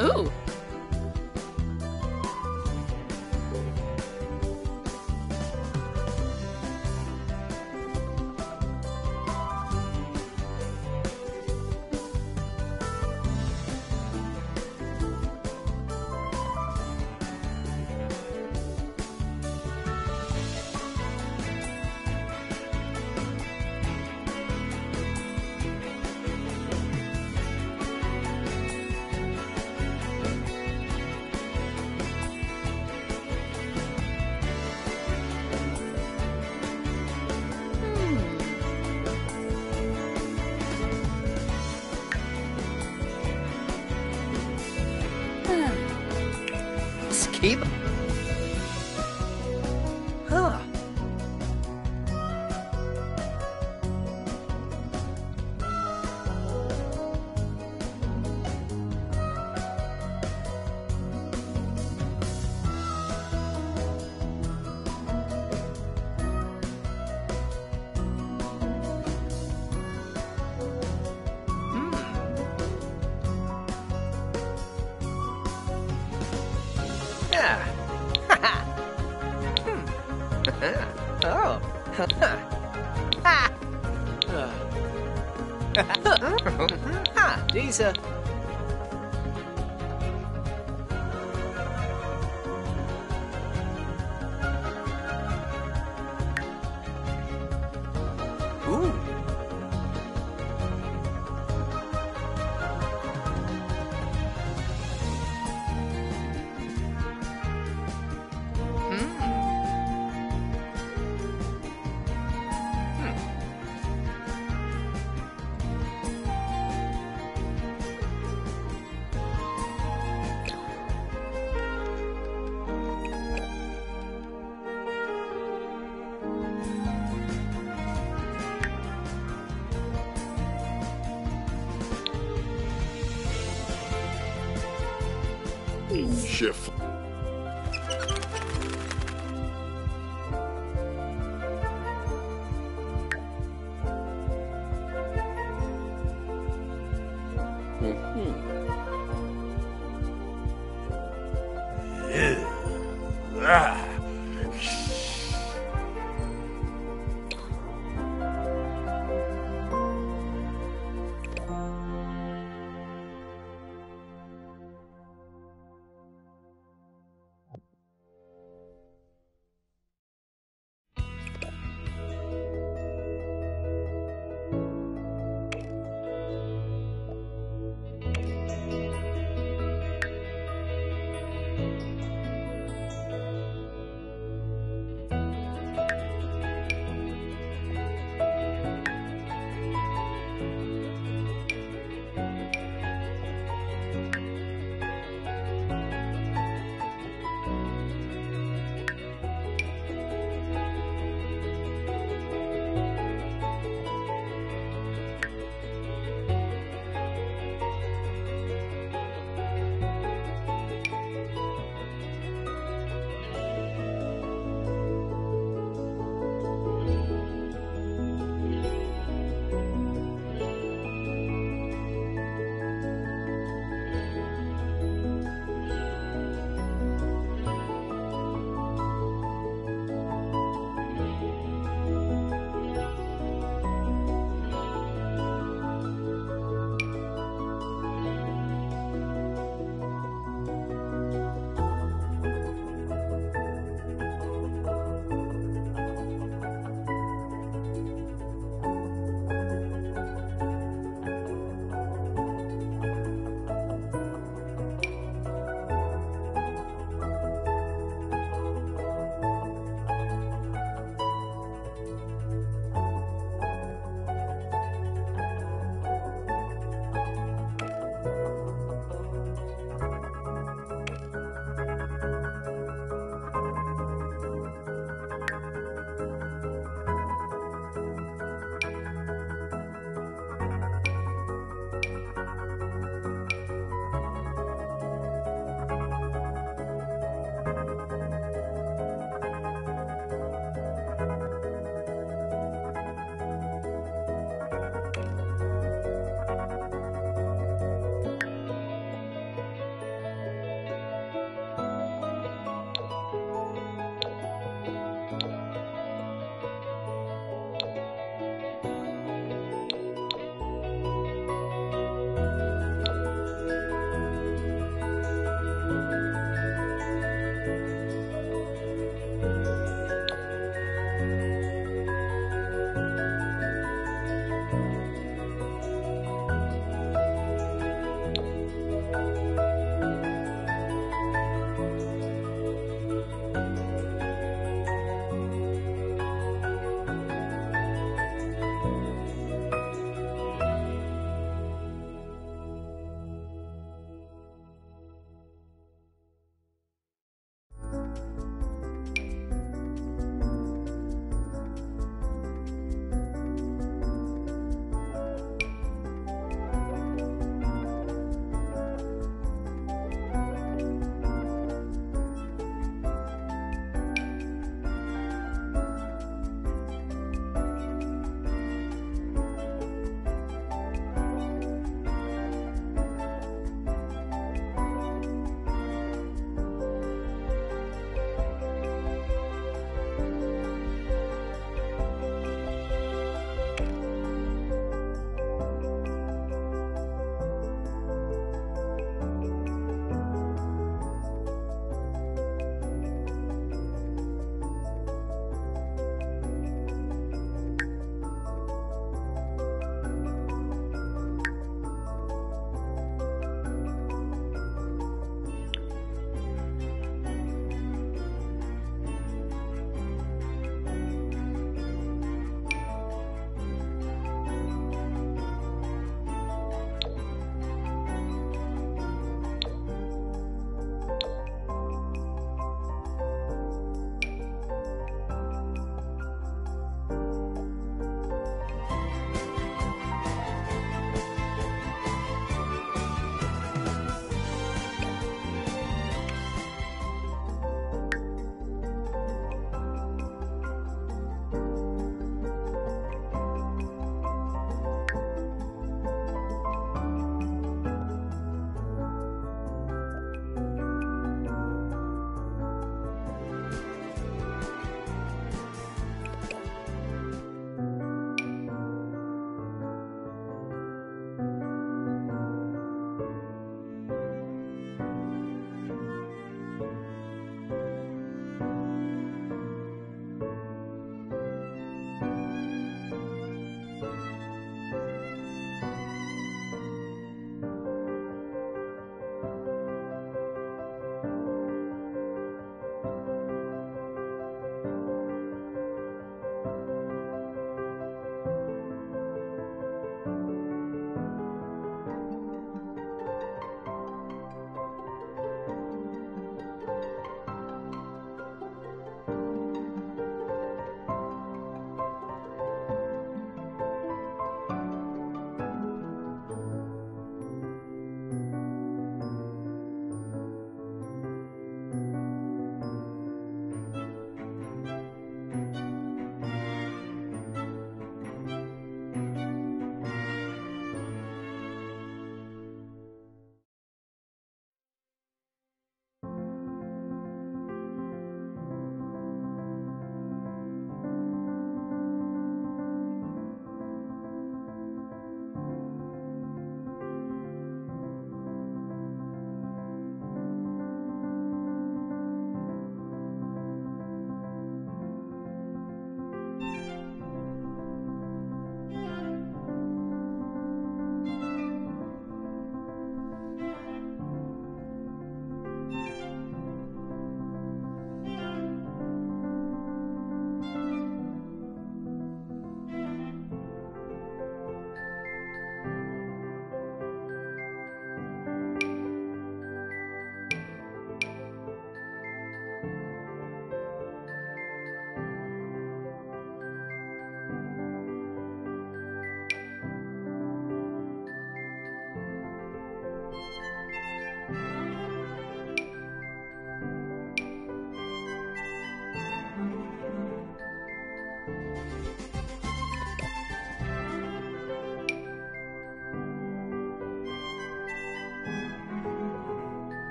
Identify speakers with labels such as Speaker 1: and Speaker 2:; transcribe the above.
Speaker 1: Ooh.
Speaker 2: Hmm. yeah Ah.